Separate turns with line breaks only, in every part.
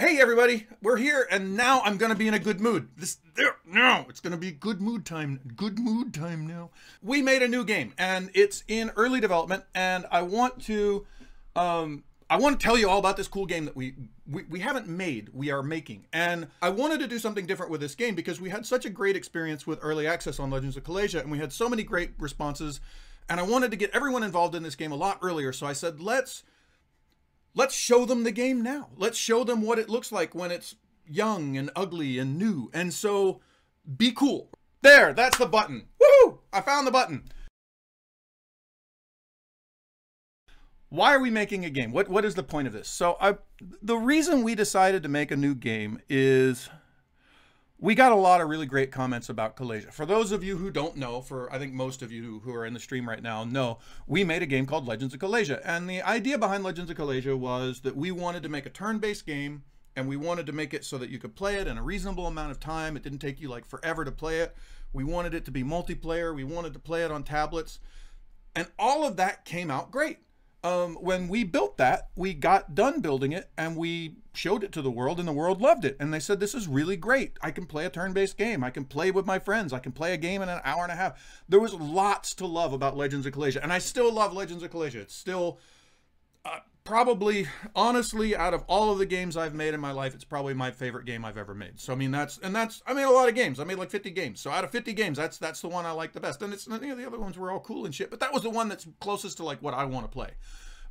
Hey everybody, we're here and now I'm gonna be in a good mood. This there now it's gonna be good mood time. Good mood time now. We made a new game and it's in early development and I want to um I want to tell you all about this cool game that we, we we haven't made, we are making. And I wanted to do something different with this game because we had such a great experience with early access on Legends of Callasia and we had so many great responses and I wanted to get everyone involved in this game a lot earlier. So I said, let's let's show them the game now. Let's show them what it looks like when it's young and ugly and new. And so be cool. There, that's the button. Woohoo! I found the button. Why are we making a game? What what is the point of this? So I the reason we decided to make a new game is we got a lot of really great comments about Callasia. For those of you who don't know, for I think most of you who are in the stream right now know, we made a game called Legends of Callasia. And the idea behind Legends of Callasia was that we wanted to make a turn-based game and we wanted to make it so that you could play it in a reasonable amount of time. It didn't take you like forever to play it. We wanted it to be multiplayer. We wanted to play it on tablets. And all of that came out great um, when we built that, we got done building it and we showed it to the world, and the world loved it. And they said, This is really great. I can play a turn based game. I can play with my friends. I can play a game in an hour and a half. There was lots to love about Legends of Callasia. And I still love Legends of Callasia. It's still uh, probably, honestly, out of all of the games I've made in my life, it's probably my favorite game I've ever made. So, I mean, that's, and that's, I made a lot of games. I made like 50 games. So, out of 50 games, that's, that's the one I like the best. And it's, you know, the other ones were all cool and shit, but that was the one that's closest to like what I want to play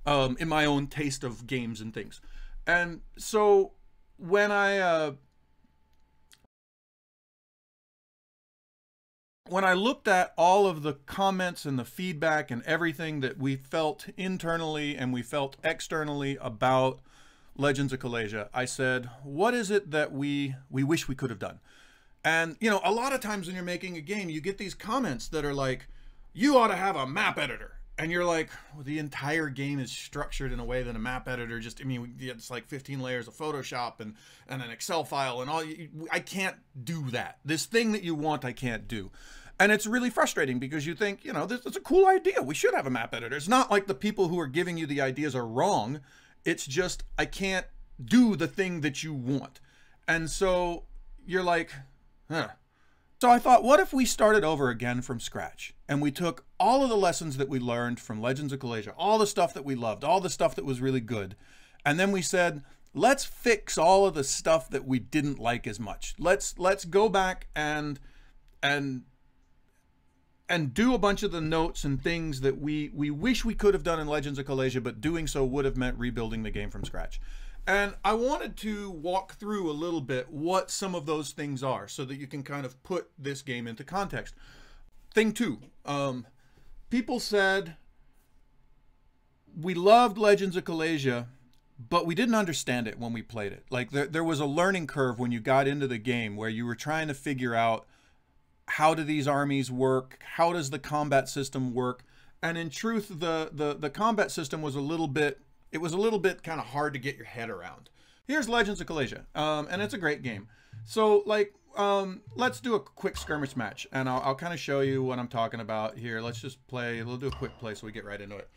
um, in my own taste of games and things. And so when I uh, when I looked at all of the comments and the feedback and everything that we felt internally and we felt externally about Legends of Callasia, I said, what is it that we we wish we could have done? And you know, a lot of times when you're making a game, you get these comments that are like, you ought to have a map editor and you're like, well, the entire game is structured in a way that a map editor just, I mean, it's like 15 layers of Photoshop and, and an Excel file and all. I can't do that. This thing that you want, I can't do. And it's really frustrating because you think, you know, this is a cool idea. We should have a map editor. It's not like the people who are giving you the ideas are wrong. It's just, I can't do the thing that you want. And so you're like, huh, so I thought, what if we started over again from scratch and we took all of the lessons that we learned from Legends of Callasia, all the stuff that we loved, all the stuff that was really good, and then we said, let's fix all of the stuff that we didn't like as much. Let's let's go back and and and do a bunch of the notes and things that we we wish we could have done in Legends of Callasia, but doing so would have meant rebuilding the game from scratch. And I wanted to walk through a little bit what some of those things are so that you can kind of put this game into context. Thing two, um, people said we loved Legends of Callasia, but we didn't understand it when we played it. Like there, there was a learning curve when you got into the game where you were trying to figure out how do these armies work? How does the combat system work? And in truth, the, the, the combat system was a little bit it was a little bit kind of hard to get your head around. Here's Legends of Callasia, um, and it's a great game. So, like, um, let's do a quick skirmish match, and I'll, I'll kind of show you what I'm talking about here. Let's just play. We'll do a quick play so we get right into it.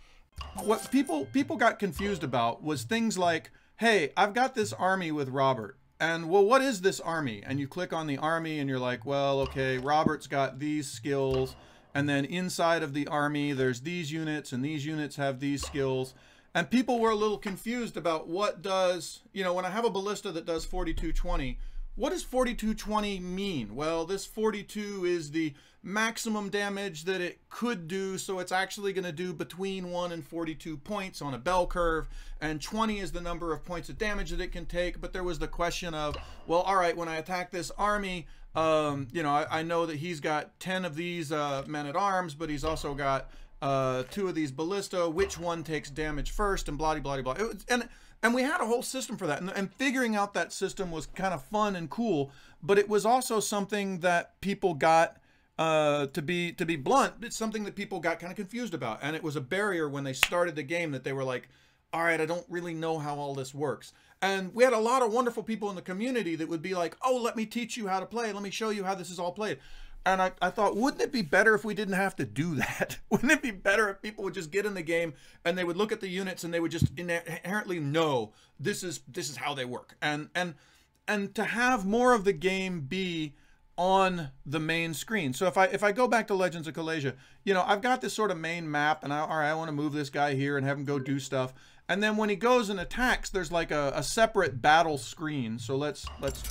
What people people got confused about was things like, "Hey, I've got this army with Robert." And well, what is this army? And you click on the army and you're like, well, okay, Robert's got these skills. And then inside of the army, there's these units and these units have these skills. And people were a little confused about what does, you know, when I have a ballista that does 4220, what does 4220 mean? Well, this 42 is the maximum damage that it could do, so it's actually going to do between 1 and 42 points on a bell curve, and 20 is the number of points of damage that it can take, but there was the question of, well, all right, when I attack this army, um, you know, I, I, know that he's got 10 of these uh, men-at-arms, but he's also got uh, two of these ballista, which one takes damage first, and blah blah blah. And and we had a whole system for that, and, and figuring out that system was kind of fun and cool. But it was also something that people got uh, to be to be blunt. It's something that people got kind of confused about, and it was a barrier when they started the game that they were like, "All right, I don't really know how all this works." And we had a lot of wonderful people in the community that would be like, "Oh, let me teach you how to play. Let me show you how this is all played." And I, I thought, wouldn't it be better if we didn't have to do that? wouldn't it be better if people would just get in the game and they would look at the units and they would just inherently know this is this is how they work. And and and to have more of the game be on the main screen. So if I if I go back to Legends of Callasia, you know, I've got this sort of main map and I all right, I want to move this guy here and have him go do stuff. And then when he goes and attacks, there's like a, a separate battle screen. So let's let's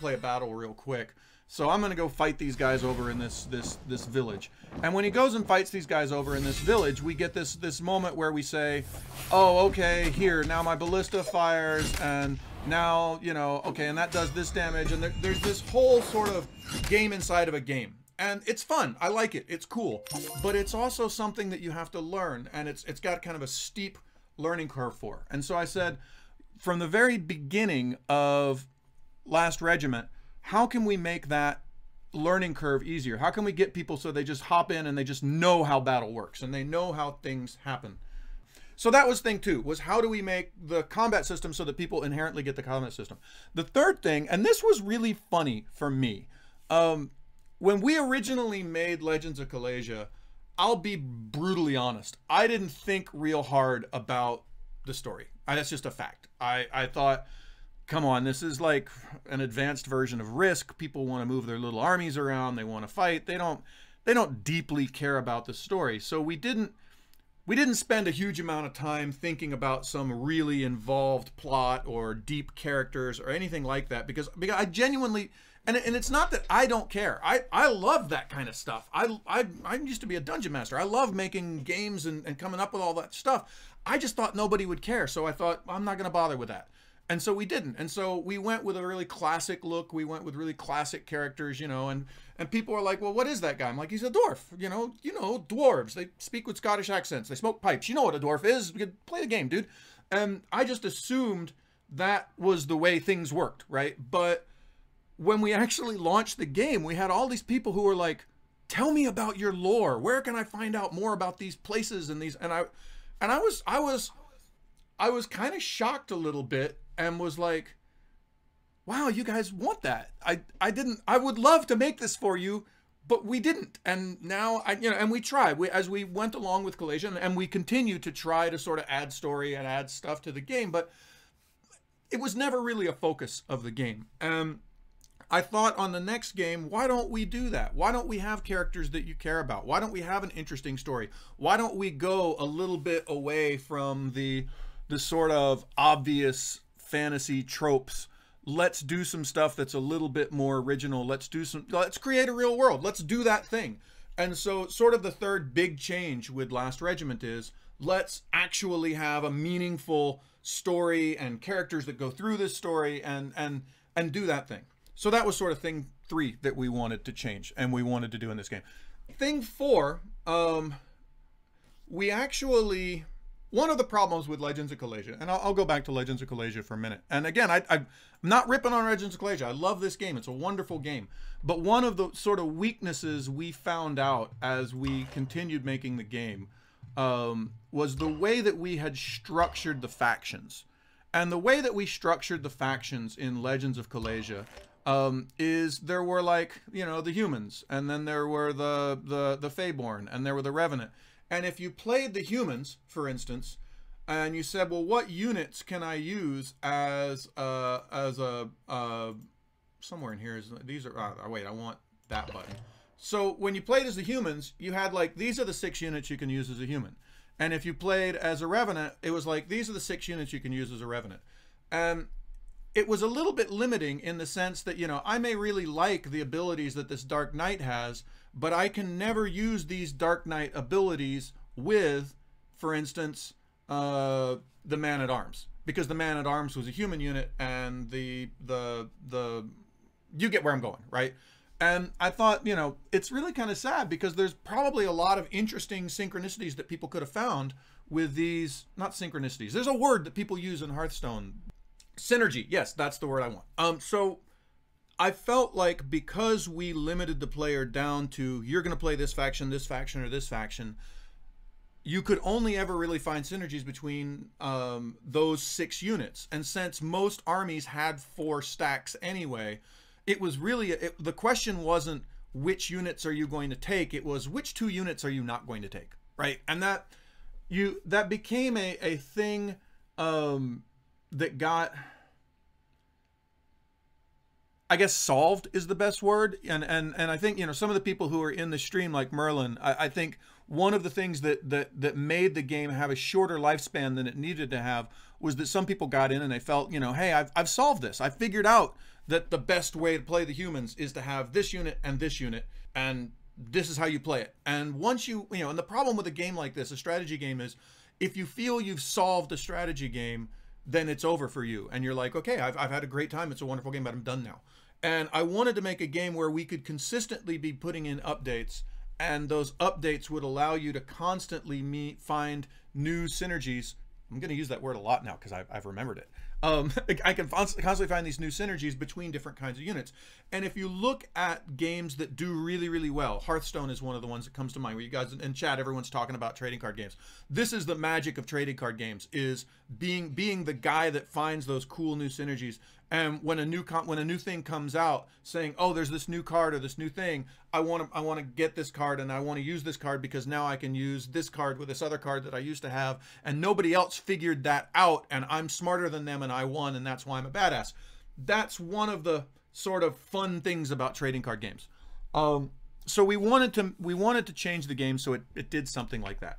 play a battle real quick. So I'm gonna go fight these guys over in this this this village. And when he goes and fights these guys over in this village, we get this this moment where we say, "Oh, okay, here now my ballista fires, and now you know, okay, and that does this damage." And there, there's this whole sort of game inside of a game, and it's fun. I like it. It's cool, but it's also something that you have to learn, and it's it's got kind of a steep learning curve for. And so I said, from the very beginning of Last Regiment how can we make that learning curve easier? How can we get people so they just hop in and they just know how battle works and they know how things happen? So that was thing two, was how do we make the combat system so that people inherently get the combat system? The third thing, and this was really funny for me, um, when we originally made Legends of Callasia, I'll be brutally honest, I didn't think real hard about the story. I, that's just a fact. I, I thought, come on, this is like an advanced version of Risk. People want to move their little armies around, they want to fight. They don't they don't deeply care about the story. So we didn't we didn't spend a huge amount of time thinking about some really involved plot or deep characters or anything like that because because I genuinely and, and it's not that I don't care. I, I love that kind of stuff. I, I, I used to be a dungeon master. I love making games and, and coming up with all that stuff. I just thought nobody would care. So I thought, I'm not going to bother with that and so we didn't. And so we went with a really classic look. We went with really classic characters you know and and people are like well what is that guy? I'm like he's a dwarf. You know you know dwarves. They speak with scottish accents. They smoke pipes. You know what a dwarf is. Play the game dude. And i just assumed that was the way things worked right? But when we actually launched the game we had all these people who were like tell me about your lore. Where can i find out more about these places and these and i and i was i was i was kind of shocked a little bit and was like, wow, you guys want that. I, I didn't, I would love to make this for you, but we didn't. And now I, you know, and we tried we, as we went along with Callasia and we continue to try to sort of add story and add stuff to the game, but it was never really a focus of the game. Um, I thought on the next game, why don't we do that? Why don't we have characters that you care about? Why don't we have an interesting story? Why don't we go a little bit away from the the sort of obvious fantasy tropes. Let's do some stuff that's a little bit more original. Let's do some, let's create a real world. Let's do that thing. And so, sort of the third big change with Last Regiment is let's actually have a meaningful story and characters that go through this story and and and do that thing. So that was sort of thing three that we wanted to change and we wanted to do in this game. Thing four, um, we actually one of the problems with Legends of Callasia, and I'll, I'll, go back to Legends of Callasia for a minute. And again, I, am not ripping on Legends of Callasia. I love this game. It's a wonderful game. But one of the sort of weaknesses we found out as we continued making the game um, was the way that we had structured the factions. And the way that we structured the factions in Legends of Kalesia um, is there were like, you know, the humans, and then there were the, the, the Faeborn, and there were the Revenant and if you played the humans, for instance, and you said, well, what units can I use as uh, as a uh, somewhere in here is these are oh, wait I want that button. So when you played as the humans, you had like these are the six units you can use as a human, and if you played as a revenant, it was like these are the six units you can use as a revenant, and it was a little bit limiting in the sense that you know I may really like the abilities that this Dark Knight has, but I can never use these Dark Knight abilities with, for instance, uh, the Man at Arms, because the Man at Arms was a human unit, and the the the you get where I'm going, right? And I thought, you know, it's really kind of sad because there's probably a lot of interesting synchronicities that people could have found with these, not synchronicities. There's a word that people use in Hearthstone. Synergy. Yes, that's the word I want. Um, so I felt like because we limited the player down to you're going to play this faction, this faction, or this faction, you could only ever really find synergies between um, those six units. And since most armies had four stacks anyway, it was really it, the question wasn't which units are you going to take it was which two units are you not going to take right and that you that became a, a thing um that got I guess solved is the best word. And and and I think, you know, some of the people who are in the stream like Merlin, I, I think one of the things that, that that made the game have a shorter lifespan than it needed to have was that some people got in and they felt, you know, hey, I've, I've solved this. I figured out that the best way to play the humans is to have this unit and this unit, and this is how you play it. And once you, you know, and the problem with a game like this, a strategy game, is if you feel you've solved a strategy game, then it's over for you. And you're like, okay, I've, I've had a great time. It's a wonderful game, but I'm done now. And I wanted to make a game where we could consistently be putting in updates, and those updates would allow you to constantly meet, find new synergies. I'm going to use that word a lot now because I've, I've remembered it. Um, I can constantly find these new synergies between different kinds of units. And if you look at games that do really, really well, Hearthstone is one of the ones that comes to mind where you guys in chat, everyone's talking about trading card games. This is the magic of trading card games is being being the guy that finds those cool new synergies and when a new when a new thing comes out saying oh there's this new card or this new thing i want to i want to get this card and i want to use this card because now i can use this card with this other card that i used to have and nobody else figured that out and i'm smarter than them and i won and that's why i'm a badass. That's one of the sort of fun things about trading card games. Um, so we wanted to we wanted to change the game so it, it did something like that